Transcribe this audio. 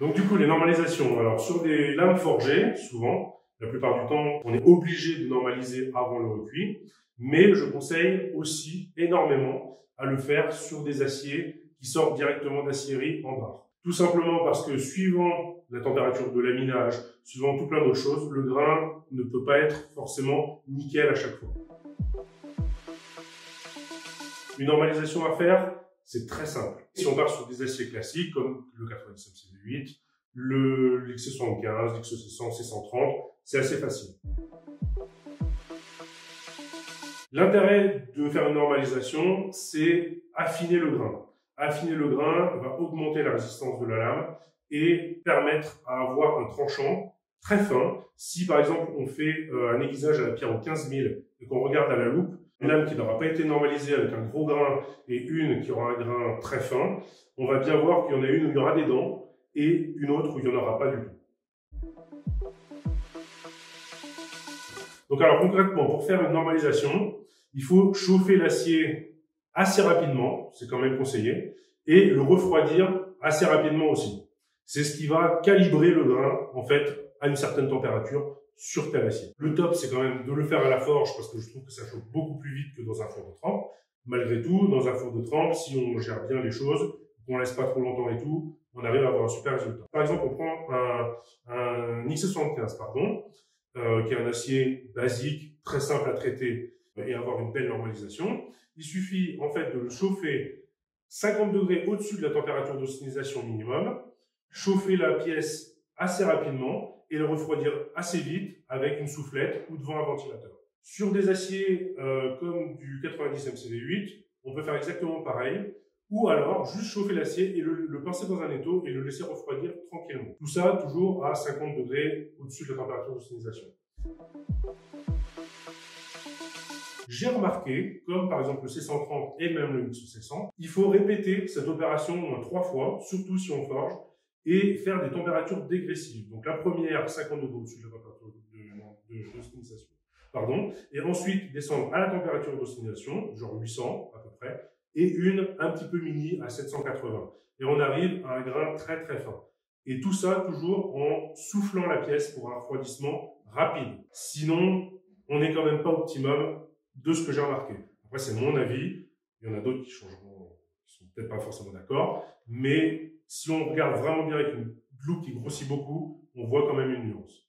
Donc du coup, les normalisations. Alors sur des lames forgées, souvent, la plupart du temps, on est obligé de normaliser avant le recuit, mais je conseille aussi énormément à le faire sur des aciers qui sortent directement d'acierie en barre. Tout simplement parce que suivant la température de laminage, suivant tout plein d'autres choses, le grain ne peut pas être forcément nickel à chaque fois. Une normalisation à faire, c'est très simple. Si on part sur des aciers classiques comme le 90 MC8, le l'XC75, l'XC100, C130, c'est assez facile. L'intérêt de faire une normalisation, c'est affiner le grain. Affiner le grain va augmenter la résistance de la lame et permettre à avoir un tranchant très fin. Si par exemple on fait euh, un aiguisage à la pierre au 15 000 et qu'on regarde à la loupe, une lame qui n'aura pas été normalisée avec un gros grain et une qui aura un grain très fin, on va bien voir qu'il y en a une où il y aura des dents et une autre où il n'y en aura pas du tout. Donc alors concrètement, pour faire une normalisation, il faut chauffer l'acier assez rapidement, c'est quand même conseillé, et le refroidir assez rapidement aussi. C'est ce qui va calibrer le grain, en fait, à une certaine température sur tel acier. Le top, c'est quand même de le faire à la forge parce que je trouve que ça chauffe beaucoup plus vite que dans un four de trempe. Malgré tout, dans un four de trempe, si on gère bien les choses, qu'on laisse pas trop longtemps et tout, on arrive à avoir un super résultat. Par exemple, on prend un, un X75, pardon, euh, qui est un acier basique, très simple à traiter et avoir une belle normalisation. Il suffit en fait de le chauffer 50 degrés au-dessus de la température d'oxydation minimum, chauffer la pièce assez rapidement et le refroidir assez vite avec une soufflette ou devant un ventilateur. Sur des aciers euh, comme du 90 MCV8, on peut faire exactement pareil, ou alors juste chauffer l'acier et le, le, pincer dans un étau et le laisser refroidir tranquillement. Tout ça toujours à 50 degrés au-dessus de la température d'oxydation. J'ai remarqué, comme par exemple le C130 et même le XC100, il faut répéter cette opération au moins trois fois, surtout si on forge, et faire des températures dégressives. Donc la première, 50 degrés au-dessus de la température de, pardon, et ensuite descendre à la température d'oscillation, genre 800 à peu près, et une un petit peu mini à 780. Et on arrive à un grain très très fin. Et tout ça toujours en soufflant la pièce pour un refroidissement rapide. Sinon, on n'est quand même pas optimum de ce que j'ai remarqué. Après, c'est mon avis. Il y en a d'autres qui changeront, qui sont peut-être pas forcément d'accord, mais si on regarde vraiment bien avec une loupe qui grossit beaucoup, on voit quand même une nuance.